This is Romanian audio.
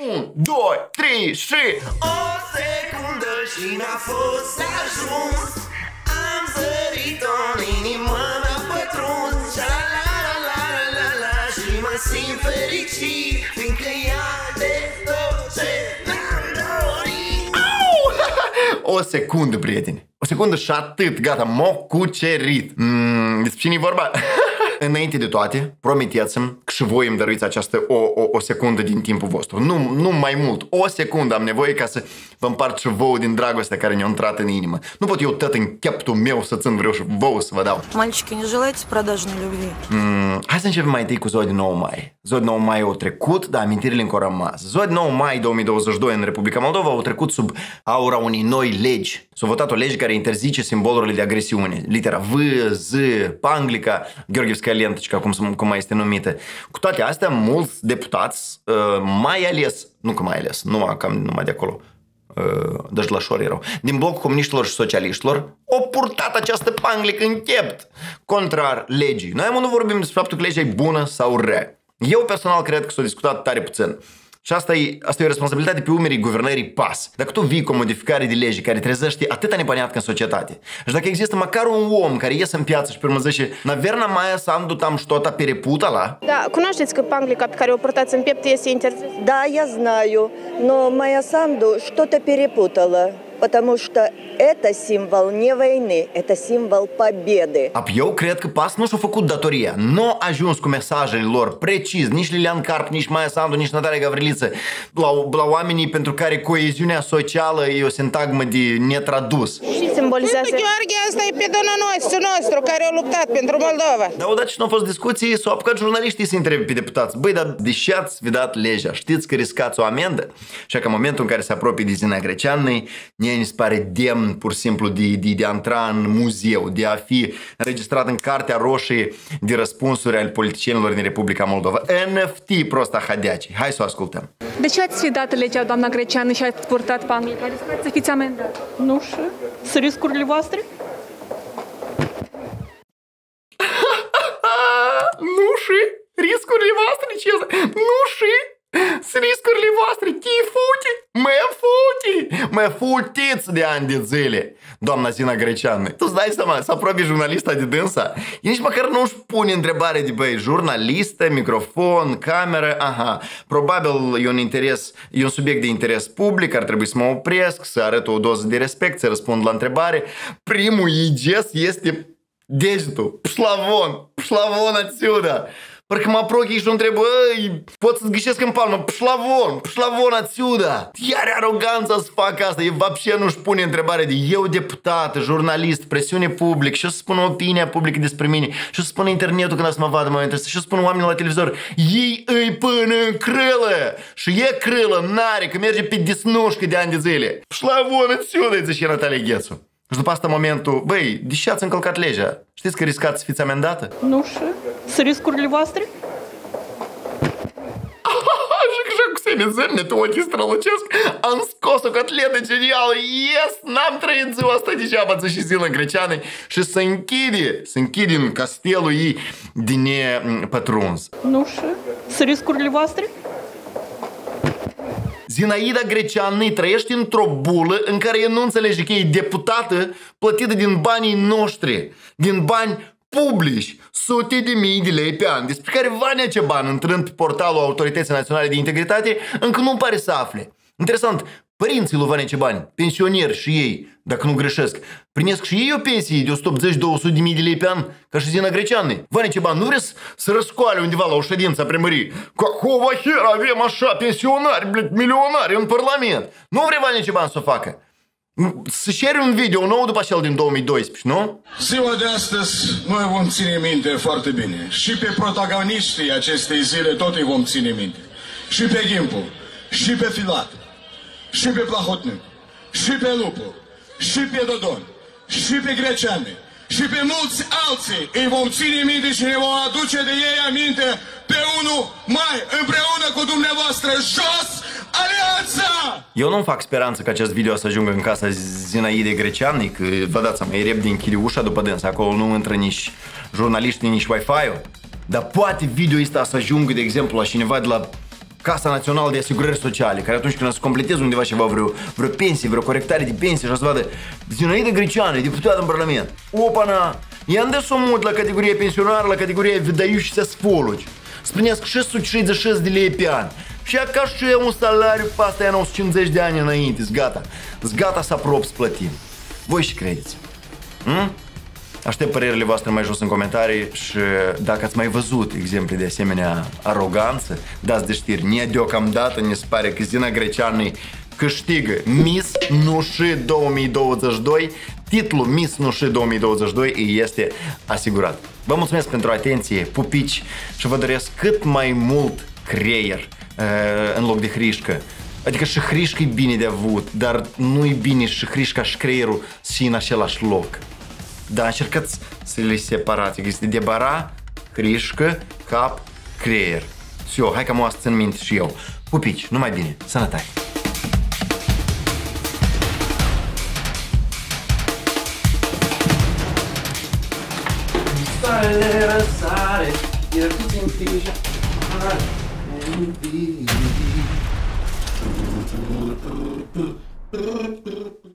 1, 2, 3 și... O secundă și n-a fost de ajuns. Am zărit-o în inimă, mi-a pătruns. La la la la la la la Și mă simt fericit Fiindcă ea de tot ce mi-am dorit. Au! O secundă, prieteni. O secundă și atât, gata, m-o cucerit. Mm, Despre cine vorba? Înainte de toate, promiteți-mi că și voi îmi dăruiți această o, o, o secundă din timpul vostru. Nu, nu mai mult. O secundă am nevoie ca să vă împart și vouă din dragostea care ne-a intrat în inimă. Nu pot eu tot în cheptul meu să țin vreau și vouă să vă dau. Мальчики, не желаете продажной любви? Mm, hai să începem mai întâi cu ziua de 9 mai. Ziua de 9 mai au trecut, dar amintirile încă au rămas. Ziua de 9 mai 2022 în Republica Moldova au trecut sub aura unei noi legi. S-a votat o lege care interzice simbolurile de agresiune. Litera V, Z, Panglica, Gheorghevskaya Lenticica, cum, cum mai este numită. Cu toate astea, mulți deputați, uh, mai ales, nu că mai ales, nu cam numai de acolo, dăjlășori erau, din blocul comuniștilor și socialiștilor, au purtat această panglică în chept, contrar legii. Noi am nu vorbim despre faptul că legea e bună sau rea. Eu personal cred că s-a discutat tare puțin. Și asta e, asta e o responsabilitate pe umerii guvernării PAS. Dacă tu vii cu o modificare de lege care trezește atâta nepaniatcă în societate și dacă există măcar un om care iese în piață și pe urmă zice Naverna Maia Sandu tam что-то перепутала? Da, cunoașteți că panglica pe care o purtați în piept este interzis? Да, я знаю, но Майя Санду что-то перепутала, Потому что это символ не войны, это символ победы. Ap, eu cred că PAS nu și-a făcut datoria. Nu a ajuns cu mesajele lor precis, nici Lilian Carp, nici Maia Sandu, nici Natalia Gavriliță, la, la oamenii pentru care coeziunea socială e o sintagmă de netradus. Și simbolizează... Gheorghe, asta e pedonul nostru, nostru care a luptat pentru Moldova. Dar odată ce nu au fost discuții, s-au apucat jurnaliștii să întrebe pe deputați. Băi, dar deși ați vedat legea, știți că riscați o amendă? Și că în momentul în care se apropie de Zina Greceanei, ne se pare demn pur și simplu de, de, de a intra în muzeu, de a fi înregistrat în Cartea Roșie de răspunsuri al politicienilor din Republica Moldova. NFT prosta hadeaci. Hai să o ascultăm. De ce ați sfidat legea, doamna Greceană, și ați purtat panglica? Riscați să fiți amendat. Nu știu, sunt riscurile voastre? nu și riscurile voastre ce Nu și sunt riscurile voastre, te futi, mă futi, mă futiți de ani de zile, doamna Zina Greceană. Tu îți dai seama, să apropie jurnalista de dânsa, e nici măcar nu își pune întrebare de, băi, jurnalistă, microfon, cameră, aha, probabil e un interes, e un subiect de interes public, ar trebui să mă opresc, să arăt o doză de respect, să răspund la întrebare. Primul ei gest este degetul, pșlavon, pșlavon отсюда. Parcă mă aprochii și întreb, băi, pot să-ți ghișesc în palmă, pșlavon, pșlavon atsuda. Iar aroganța să fac asta, e vapșe nu-și pune întrebare de eu deputat, jurnalist, presiune public, și o să spună opinia publică despre mine, și o să spună internetul când să mă vadă în momentul ăsta, și o să spună oamenii la televizor, ei îi până în crâlă, și e crâlă, n-are, că merge pe disnușcă de ani de zile. Pșlavon atsuda, îi zice Natalia Ghețu. Și după asta momentul, băi, deși ați încălcat legea, știți că riscați să fiți amendată? Nu știu, sunt riscurile voastre? Și așa cu semizările, tu o strălucesc, am scos o cotletă genială, yes, n-am trăit ziua asta degeaba, ți și zilă greceană și să închide, să închide în castelul ei din nepătruns. Nu știu, sunt riscurile voastre? Zinaida Greceană trăiește într-o bulă în care el nu înțelege că e deputată plătită din banii noștri, din bani publici, sute de mii de lei pe an, despre care Vania Ceban, intrând pe portalul Autorității Naționale de Integritate, încă nu pare să afle. Interesant, părinții lui Vania Ceban, pensionieri și ei, dacă nu greșesc, primesc și ei o pensie de 180-200 de mii de lei pe an, ca și Zina Greceană. Vania Ceban nu vrea să răscoale undeva la o ședință a primării. Какого хера avem așa pensionari, bled, milionari în Parlament? Nu vrea Vania Ceban să o facă. Să cere un video nou după cel din 2012, nu? Ziua de astăzi noi vom ține minte foarte bine. Și pe protagoniștii acestei zile tot îi vom ține minte. Și pe Gimpu, și pe Filat, și pe Plahotnic, și pe Lupu, și pe Dodon, și pe Greceane, și pe mulți alții îi vom ține minte și ne vom aduce de ei aminte pe 1 mai, împreună cu dumneavoastră, jos Alianța! Eu nu-mi fac speranță că acest video să ajungă în casa Zinaide Greceanei, că vă dați mai e rep din Chiriușa după dâns, acolo nu intră nici jurnaliștii, nici Wi-Fi-ul. Dar poate video ăsta să ajungă, de exemplu, la cineva de la Casa Națională de Asigurări Sociale, care atunci când o să completeze undeva ceva, vreo, vreo pensie, vreo corectare de pensie și o să vadă Zinaida Greceană, deputată în Parlament. Opana! I-am dat somut la categoria pensionară, la categoria vedaiuși să sfoluci. Spunesc 666 de lei pe an. Și ca și eu un salariu pe asta e 950 de ani înainte, gata. Gata să aprop să plătim. Voi și credeți. Hmm? Aștept părerile voastre mai jos în comentarii și dacă ați mai văzut exemple de asemenea aroganță, dați de știri. Nie deocamdată ne se pare că Zina Greceanu câștigă Miss Nușii 2022. Titlul Miss Nușii 2022 îi este asigurat. Vă mulțumesc pentru atenție, pupici, și vă doresc cât mai mult creier în loc de hrișcă. Adică și hrișcă e bine de avut, dar nu e bine și hrișca și creierul să fie în același loc. Da, încercați să le separați. Este debara, hrișcă, cap, creier. Все, hai că mă asta în minte și eu. Pupici, numai bine, sănătate! Soarele răsare, e puțin to be.